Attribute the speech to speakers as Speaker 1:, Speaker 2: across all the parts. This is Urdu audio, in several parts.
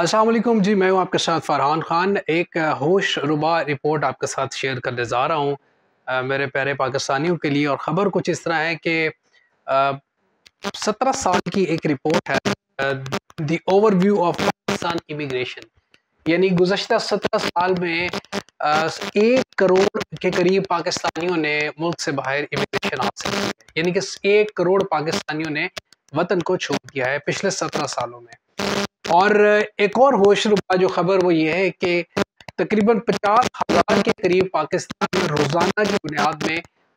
Speaker 1: السلام علیکم۔ جی میں ہوں آپ کے ساتھ فرحان خان۔ ایک ہوش ربا رپورٹ آپ کے ساتھ شیئر کرنے جا رہا ہوں۔ میرے پیارے پاکستانیوں کے لیے، اور خبر کچھ اس طرح ہے کہ سترہ سال کی ایک رپورٹ ہے the overview of Pakistan immigration. یعنی گزشتہ سترہ سال میں ایک کروڑ کے قریب پاکستانیوں نے ملک سے باہر امیگریشن حاصل کی یعنی کہ ایک کروڑ پاکستانیوں نے وطن کو چھوڑ دیا ہے پچھلے سترہ سالوں میں۔ اور ایک اور ہوش ربا جو خبر وہ یہ ہے کہ تقریباً پچاس ہزار کے قریب پاکستان میں روزانہ کی بنیاد میں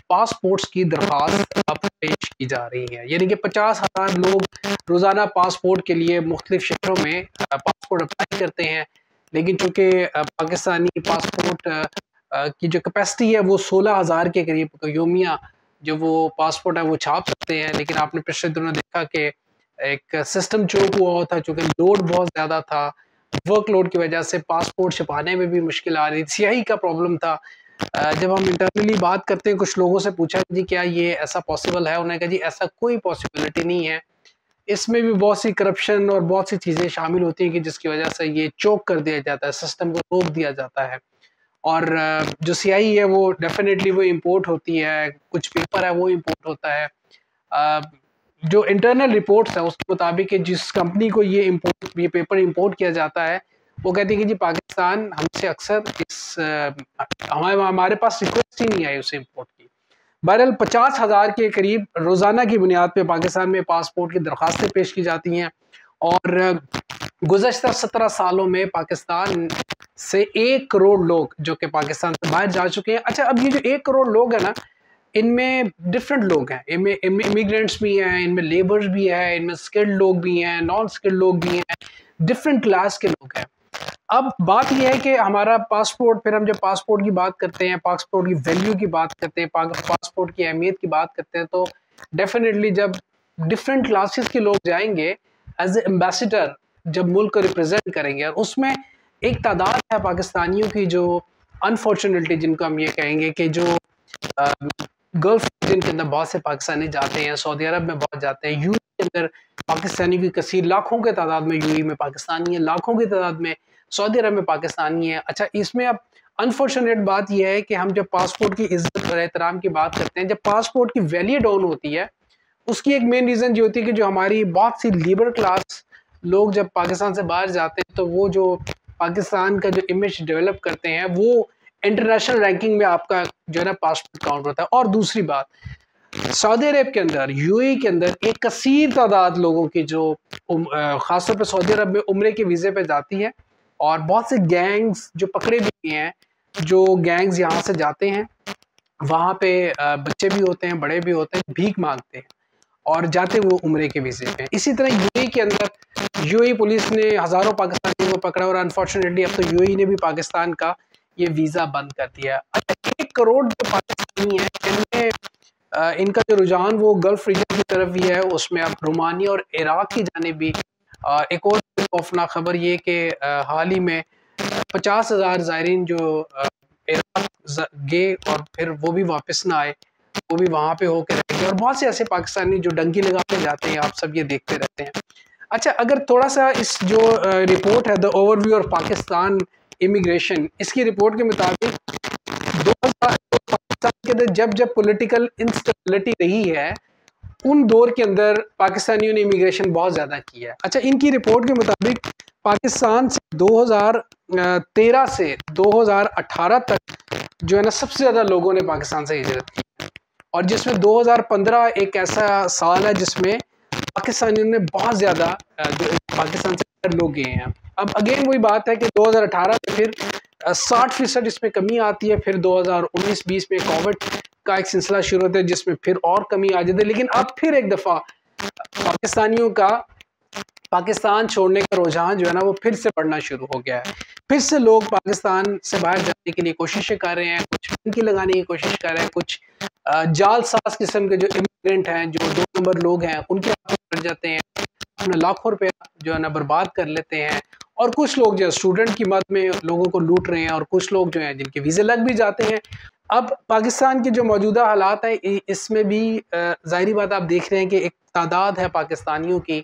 Speaker 1: پاسپورٹس کی درخواست اب پیش کی جا رہی ہے یعنی کہ پچاس ہزار لوگ روزانہ پاسپورٹ کے لیے مختلف شہروں میں پاسپورٹ اپلائی کرتے ہیں، لیکن چونکہ پاکستانی پاسپورٹ کی جو کیپیسٹی ہے وہ سولہ ہزار کے قریب، یومیہ جو وہ پاسپورٹ ہے وہ چھاپ سکتے ہیں، لیکن آپ نے پچھلے دنوں دیکھا کہ ایک سسٹم چوک ہوا تھا چونکہ لوڈ بہت زیادہ تھا، ورک لوڈ کی وجہ سے پاسپورٹ چھپانے میں بھی مشکل آ رہی سیاہی کا پرابلم تھا۔ جب ہم انٹرنلی بات کرتے ہیں، کچھ لوگوں سے پوچھا جی کیا یہ ایسا پاسبل ہے؟ انہوں نے کہا جی ایسا کوئی پاسبلٹی نہیں ہے۔ اس میں بھی بہت سی کرپشن اور بہت سی چیزیں شامل ہوتی ہیں کہ جس کی وجہ سے یہ چوک کر دیا جاتا ہے سسٹم کو روک دیا جاتا ہے۔ اور جو سیاہی ہے، وہ ڈیفینیٹلی وہ امپورٹ ہوتی ہے۔ کچھ پیپر ہے، وہ امپورٹ ہوتا ہے۔ جو انٹرنل رپورٹس ہیں، اس کے مطابق کہ جس کمپنی کو یہ امپورٹ یہ پیپر امپورٹ کیا جاتا ہے، وہ کہتی ہے کہ جی پاکستان ہم سے اکثر اس ہمارے پاس ریکویسٹ ہی نہیں آئی اسے امپورٹ کی۔ بہرحال پچاس ہزار کے قریب روزانہ کی بنیاد پہ پاکستان میں پاسپورٹ کی درخواستیں پیش کی جاتی ہیں۔ اور گزشتہ سترہ سالوں میں پاکستان سے ایک کروڑ لوگ جو کہ پاکستان سے باہر جا چکے ہیں۔ اچھا اب یہ جو ایک کروڑ لوگ ہیں نا ان میں ڈفرینٹ لوگ ہیں۔ ان میں امیگرینٹس بھی ہیں، ان میں لیبرز بھی ہیں، ان میں سکلڈ لوگ بھی ہیں نان سکلڈ لوگ بھی ہیں۔ ڈفرینٹ کلاس کے لوگ ہیں۔ اب بات یہ ہے کہ ہمارا پاسپورٹ پھر ہم جب پاسپورٹ کی بات کرتے ہیں پاسپورٹ کی ویلیو کی بات کرتے ہیں پاسپورٹ کی اہمیت کی بات کرتے ہیں، تو ڈیفینیٹلی جب ڈفرینٹ کلاسز کے لوگ جائیں گے ایز اے امبیسڈر جب ملک کو ریپرزینٹ کریں گے، اور اس میں ایک تعداد ہے پاکستانیوں کی جو انفارچونیٹلی جن کو ہم یہ کہیں گے کہ جو گلف ریجن کے اندر بہت سے پاکستانی جاتے ہیں، سعودی عرب میں بہت جاتے ہیں، یو کے اندر پاکستانی کی کثیر لاکھوں کے تعداد میں، یو میں پاکستانی ہیں، لاکھوں کی تعداد میں، سعودی عرب میں پاکستانی ہیں۔ اچھا اس میں اب انفارچونیٹ بات یہ ہے کہ ہم جب پاسپورٹ کی عزت اور احترام کی بات کرتے ہیں، جب پاسپورٹ کی ویلیو ڈاؤن ہوتی ہے، اس کی ایک مین ریزن یہ ہوتی ہے کہ جو ہماری بہت سی لیبر کلاس لوگ جب پاکستان سے باہر جاتے ہیں، تو وہ جو پاکستان کا جو امیج ڈیولپ کرتے ہیں، وہ انٹرنیشنل رینکنگ میں آپ کا جو ہے نا پاسپورٹ کاؤنٹ ہوتا ہے۔ اور دوسری بات، سعودی عرب کے اندر یو اے کے اندر ایک کثیر تعداد لوگوں کی جو خاص طور پہ سعودی عرب میں عمرے کے ویزے پہ جاتی ہے اور بہت سے گینگز جو پکڑے بھی ہیں، جو گینگز یہاں سے جاتے ہیں، وہاں پہ بچے بھی ہوتے ہیں، بڑے بھی ہوتے ہیں، بھیک مانگتے ہیں اور جاتے وہ عمرے کے ویزے پہ۔ اسی طرح یو اے کے اندر یو اے پولیس نے ہزاروں پاکستانیوں کو پکڑا اور انفارچونیٹلی اب تو یو اے نے بھی پاکستان کا یہ ویزا بند کر دیا اچھا ایک کروڑ جو پاکستانی ہیں ان میں ان کا جو رجحان، وہ گلف ریجن کی طرف بھی ہے۔ اس میں اب رومانیہ اور عراق کی جانب بھی ایک اور خوفناک خبر یہ کہ حال ہی میں پچاس ہزار زائرین جو عراق گئے اور پھر وہ بھی واپس نہ آئے، وہ بھی وہاں پہ ہو کے رہ گئے۔ اور بہت سے ایسے پاکستانی جو ڈنکی لگا کے جاتے ہیں، آپ سب یہ دیکھتے رہتے ہیں۔ اچھا اگر تھوڑا سا اس جو رپورٹ ہے دا اوور ویو اور پاکستان امیگریشن اس کی رپورٹ کے مطابق دو ہزار پاکستان کے اندر جب جب پولیٹیکل انسٹیبلٹی رہی ہے، ان دور کے اندر پاکستانیوں نے امیگریشن بہت زیادہ کی ہے۔ اچھا ان کی رپورٹ کے مطابق پاکستان سے دو ہزار تیرہ سے دو ہزار اٹھارہ تک جو ہے نا، سب سے زیادہ لوگوں نے پاکستان سے ہجرت کی اور جس میں دو ہزار پندرہ ایک ایسا سال ہے جس میں پاکستانیوں نے بہت زیادہ پاکستان سے لوگ گئے ہیں۔ اب اگین وہی بات ہے کہ دو ہزار اٹھارہ میں پھر ساٹھ فیصد اس میں کمی آتی ہے۔ پھر دو ہزار انیس بیس میں کووڈ کا ایک سلسلہ شروع ہوتا ہے، جس میں پھر اور کمی آ جاتی ہے۔ لیکن اب پھر ایک دفعہ پاکستانیوں کا پاکستان چھوڑنے کا رجحان جو ہے نا، وہ پھر سے پڑھنا شروع ہو گیا ہے۔ پھر سے لوگ پاکستان سے باہر جانے کے لیے کوششیں کر رہے ہیں، کچھ کی لگانے کی کوشش کر رہے ہیں، کچھ جال ساز قسم کے جو امیگرینٹ ہیں، جو دو نمبر لوگ ہیں، ان کے پڑ جاتے ہیں۔ اپنے لاکھوں روپے جو ہے نا برباد کر لیتے ہیں اور کچھ لوگ جو ہے اسٹوڈنٹ کی مد میں لوگوں کو لوٹ رہے ہیں اور کچھ لوگ جو ہیں جن کے ویزے لگ بھی جاتے ہیں۔ اب پاکستان کے جو موجودہ حالات ہیں اس میں بھی ظاہری بات آپ دیکھ رہے ہیں کہ ایک تعداد ہے پاکستانیوں کی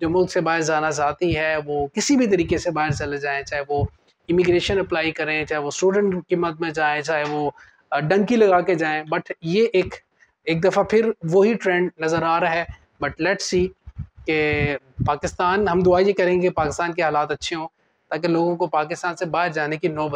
Speaker 1: جو ملک سے باہر جانا چاہتی ہے، وہ کسی بھی طریقے سے باہر چلے جائیں، چاہے وہ امیگریشن اپلائی کریں، چاہے وہ اسٹوڈنٹ کی مد میں جائیں، چاہے وہ ڈنکی لگا کے جائیں۔ بٹ یہ ایک ایک دفعہ پھر وہی ٹرینڈ نظر آ رہا ہے۔ بٹ لیٹ سی کہ پاکستان، ہم دعا یہ کریں گے پاکستان کے حالات اچھے ہوں تاکہ لوگوں کو پاکستان سے باہر جانے کی نوبت